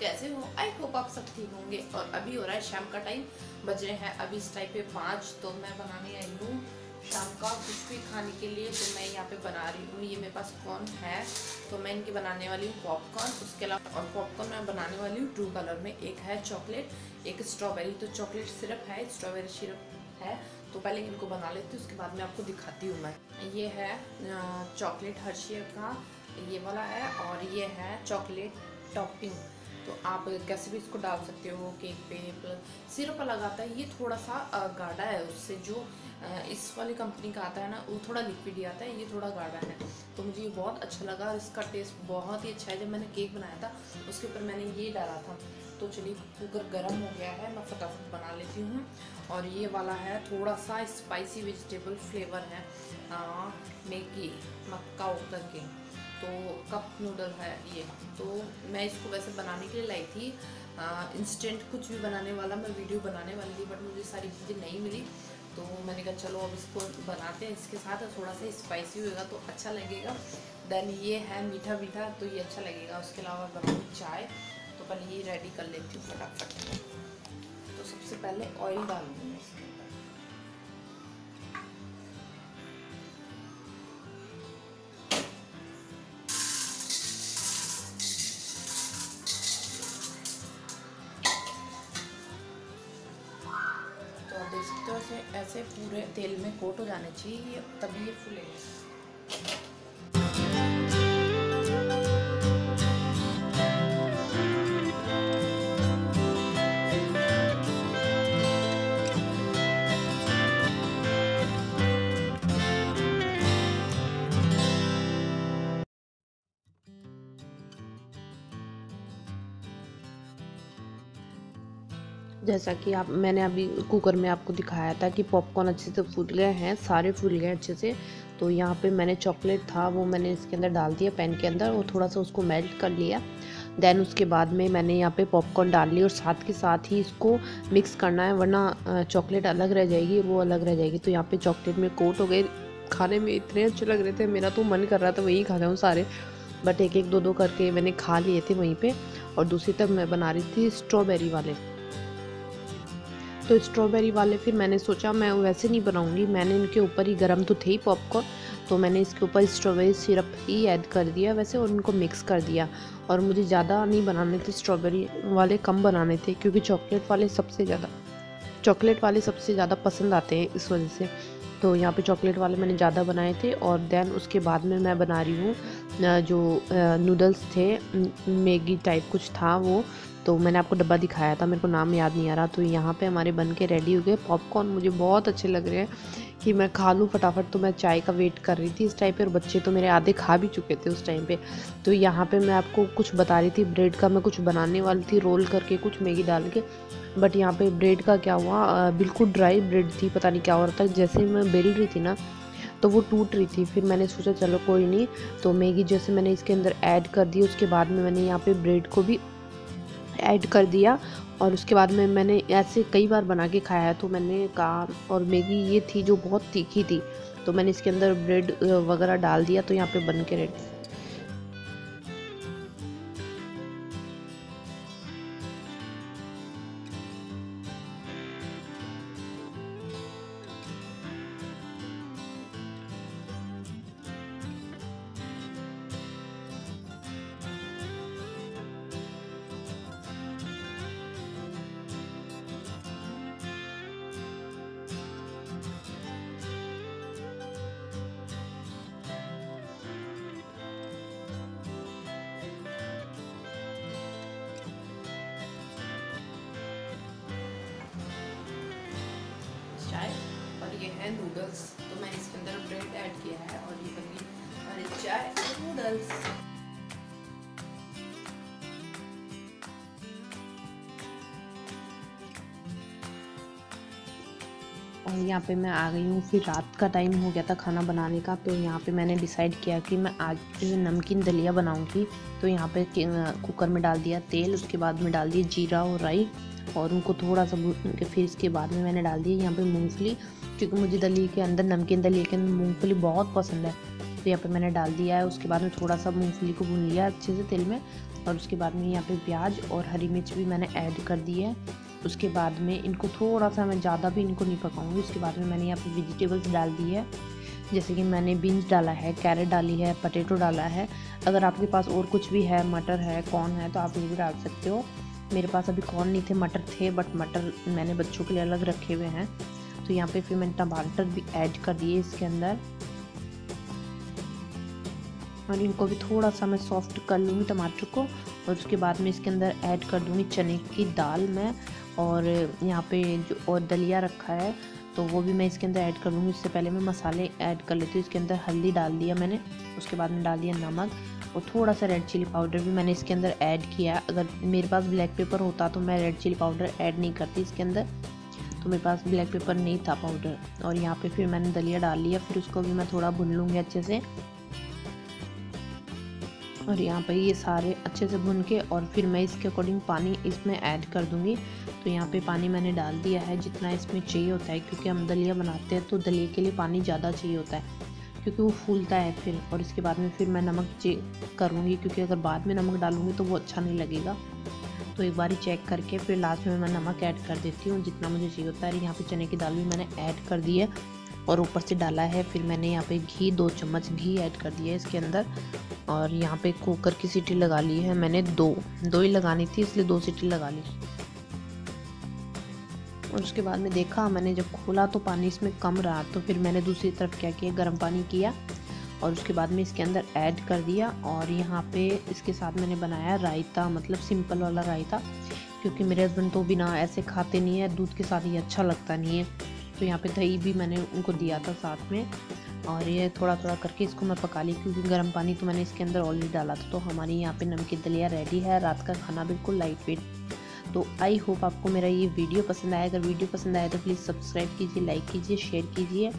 कैसे हो? I hope आप सब ठीक होंगे। और अभी हो रहा है शाम का टाइम बज रहे हैं अभी इस टाइम पे पाँच तो मैं बनाने आई हूँ शाम का कुछ भी खाने के लिए तो मैं यहाँ पे बना रही हूँ। ये मेरे पास कॉर्न है तो मैं इनकी बनाने वाली हूँ पॉपकॉर्न उसके अलावा और पॉपकॉर्न मैं बनाने वाली हूँ टू कलर में। एक है चॉकलेट एक स्ट्रॉबेरी तो चॉकलेट सिरप है स्ट्रॉबेरी सिरप है। तो पहले इनको बना लेती हूँ, उसके बाद मैं आपको दिखाती हूँ मैं। ये है चॉकलेट हर्शियर का। ये वाला है और ये है चॉकलेट टॉपिंग। तो आप कैसे भी इसको डाल सकते हो, केक पे सिरप अलग आता है, ये थोड़ा सा गाढ़ा है उससे जो इस वाली कंपनी का आता है ना, वो थोड़ा लिक्विड ही आता है, ये थोड़ा गाढ़ा है। तो मुझे ये बहुत अच्छा लगा और इसका टेस्ट बहुत ही अच्छा है। जब मैंने केक बनाया था, उसके ऊपर मैंने ये डाला था। तो चलिए, कुकर गर्म हो गया है, मैं फटाफट बना लेती हूँ। और ये वाला है, थोड़ा सा स्पाइसी वेजिटेबल फ्लेवर है मैगी, मक्का उतर के। तो कप नूडल है ये। तो मैं इसको वैसे बनाने के लिए लाई थी। इंस्टेंट कुछ भी बनाने वाला, मैं वीडियो बनाने वाली थी बट मुझे सारी चीज़ें नहीं मिली। तो मैंने कहा, चलो अब इसको बनाते हैं इसके साथ थोड़ा सा स्पाइसी होगा तो अच्छा लगेगा। देन ये है मीठा मीठा तो ये अच्छा लगेगा। उसके अलावा बनाऊँ चाय तो पहले ये रेडी कर लेती हूँ फटाफट। तो सबसे पहले ऑयल डालूँगी मैं तेल में कोट हो जाने चाहिए तभी ये फूलेगा। जैसा कि आप, मैंने अभी कुकर में आपको दिखाया था कि पॉपकॉर्न अच्छे से फूल गए हैं, सारे फूल गए अच्छे से। तो यहाँ पे मैंने चॉकलेट था, वो मैंने इसके अंदर डाल दिया पैन के अंदर और थोड़ा सा उसको मेल्ट कर लिया। देन उसके बाद में मैंने यहाँ पे पॉपकॉर्न डाल ली और साथ के साथ ही इसको मिक्स करना है, वरना चॉकलेट अलग रह जाएगी, वो अलग रह जाएगी। तो यहाँ पे चॉकलेट में कोट हो गए। खाने में इतने अच्छे लग रहे थे, मेरा तो मन कर रहा था वही खा जाऊँ सारे। बट एक एक दो दो करके मैंने खा लिए थे वहीं पर और दूसरी तरफ़ मैं बना रही थी स्ट्रॉबेरी वाले। तो स्ट्रॉबेरी वाले फिर मैंने सोचा, मैं वैसे नहीं बनाऊँगी, मैंने इनके ऊपर ही, गर्म तो थे ही पॉपकॉर्न तो मैंने इसके ऊपर स्ट्रॉबेरी सिरप ही ऐड कर दिया वैसे और उनको मिक्स कर दिया। और मुझे ज़्यादा नहीं बनाने थे स्ट्रॉबेरी वाले कम बनाने थे, क्योंकि चॉकलेट वाले सबसे ज़्यादा चॉकलेट वाले सबसे ज़्यादा पसंद आते हैं इस वजह से। तो यहाँ पे चॉकलेट वाले मैंने ज़्यादा बनाए थे और देन उसके बाद में मैं बना रही हूँ जो नूडल्स थे मैगी टाइप कुछ था वो तो मैंने आपको डब्बा दिखाया था, मेरे को नाम याद नहीं आ रहा। तो यहाँ पे हमारे बन के रेडी हो गए। पॉपकॉर्न मुझे बहुत अच्छे लग रहे हैं कि मैं खा लूँ फटाफट। तो मैं चाय का वेट कर रही थी इस टाइम पे और बच्चे तो मेरे आधे खा भी चुके थे उस टाइम पे। तो यहाँ पे मैं आपको कुछ बता रही थी। ब्रेड का मैं कुछ बनाने वाली थी रोल करके कुछ मैगी डाल के। बट यहाँ पे ब्रेड का क्या हुआ? बिल्कुल ड्राई ब्रेड थी, पता नहीं क्या हो रहा था। जैसे मैं बेल रही थी ना तो वो टूट रही थी। फिर मैंने सोचा, चलो कोई नहीं। तो मैगी जैसे मैंने इसके अंदर ऐड कर दी, उसके बाद में मैंने यहाँ पे ब्रेड को भी ऐड कर दिया और उसके बाद में मैंने ऐसे कई बार बना के खाया है तो मैंने कहा, और मैगी ये थी जो बहुत तीखी थी तो मैंने इसके अंदर ब्रेड वगैरह डाल दिया तो यहाँ पे बन के रेडी है नूडल्स तो मैंने इसके अंदर ब्रेड ऐड किया है और ये बनी हमारी चाय और नूडल्स और यहाँ पे मैं आ गई हूँ। फिर रात का टाइम हो गया था खाना बनाने का। तो यहाँ पे मैंने डिसाइड किया कि मैं आज नमकीन दलिया बनाऊँगी। तो यहाँ पे कुकर में डाल दिया तेल, उसके बाद में डाल दिया जीरा और राई। और उनको थोड़ा सा फिर इसके बाद में मैंने डाल दिया यहाँ पे मूंगफली। क्योंकि मुझे दली के अंदर, नमकीन दली के अंदर मूँगफली बहुत पसंद है। तो यहाँ पे मैंने डाल दिया है, उसके बाद में थोड़ा सा मूँगफली को भून लिया अच्छे से तेल में, और उसके बाद में यहाँ पे प्याज और हरी मिर्च भी मैंने ऐड कर दी है। उसके बाद में इनको थोड़ा सा मैं ज़्यादा भी इनको नहीं पकाऊँगी, उसके बाद में मैंने यहाँ पे वेजिटेबल्स डाल दी है। जैसे कि मैंने बीन्स डाला है कैरेट डाली है पटेटो डाला है। अगर आपके पास और कुछ भी है, मटर है कॉर्न है तो आप ये भी डाल सकते हो। मेरे पास अभी कॉर्न नहीं थे, मटर थे बट मटर मैंने बच्चों के लिए अलग रखे हुए हैं। तो यहाँ पे फिर मैंने टमाटर भी ऐड कर दिए इसके अंदर। और इनको भी थोड़ा सा मैं सॉफ्ट कर लूँगी टमाटर को, और उसके बाद में इसके अंदर ऐड कर दूँगी चने की दाल में। और यहाँ पे जो और दलिया रखा है तो वो भी मैं इसके अंदर ऐड कर दूँगी। उससे पहले मैं मसाले ऐड कर लेती हूँ, इसके अंदर हल्दी डाल दिया मैंने, उसके बाद में डाल दिया नमक। और थोड़ा सा रेड चिली पाउडर भी मैंने इसके अंदर ऐड किया अगर मेरे पास ब्लैक पेपर होता तो मैं रेड चिली पाउडर ऐड नहीं करती इसके अंदर। तो मेरे पास ब्लैक पेपर नहीं था पाउडर और यहाँ पे फिर मैंने दलिया डाल लिया, फिर उसको भी मैं थोड़ा भुन लूँगी अच्छे से। और यहाँ पे ये सारे अच्छे से भुन के और फिर मैं इसके अकॉर्डिंग पानी इसमें ऐड कर दूँगी। तो यहाँ पे पानी मैंने डाल दिया है जितना इसमें चाहिए होता है, क्योंकि हम दलिया बनाते हैं तो दलिया के लिए पानी ज़्यादा चाहिए होता है, क्योंकि वो फूलता है फिर। और इसके बाद में फिर मैं नमक चेक करूँगी, क्योंकि अगर बाद में नमक डालूँगी तो वो अच्छा नहीं लगेगा। तो एक बार चेक करके फिर लास्ट में मैं नमक ऐड कर देती हूँ। जितना मुझे चाहिए होता है। यहाँ पे चने की दाल भी मैंने ऐड कर दी है और ऊपर से डाला है। फिर मैंने यहाँ पे घी, दो चम्मच घी ऐड कर दिया है इसके अंदर। और यहाँ पे कुकर की सीटी लगा ली है मैंने दो। दो ही लगानी थी, इसलिए दो सीटी लगा ली। और उसके बाद में देखा, मैंने जब खोला तो पानी इसमें कम रहा। तो फिर मैंने दूसरी तरफ़ क्या किया? गर्म पानी किया। और उसके बाद में इसके अंदर ऐड कर दिया और यहाँ पे इसके साथ मैंने बनाया रायता मतलब सिंपल वाला रायता, क्योंकि मेरे हस्बैंड तो बिना ऐसे खाते नहीं है, दूध के साथ ये अच्छा लगता नहीं है। तो यहाँ पे दही भी मैंने उनको दिया था साथ में और ये थोड़ा थोड़ा करके इसको मैं पका ली, क्योंकि गर्म पानी तो मैंने इसके अंदर ऑलरेडी डाला था। तो हमारी यहाँ पे नमकीन दलिया रेडी है, रात का खाना बिल्कुल लाइट वेट तो आई होप आपको मेरा ये वीडियो पसंद आया। अगर वीडियो पसंद आया तो प्लीज़ सब्सक्राइब कीजिए लाइक कीजिए शेयर कीजिए।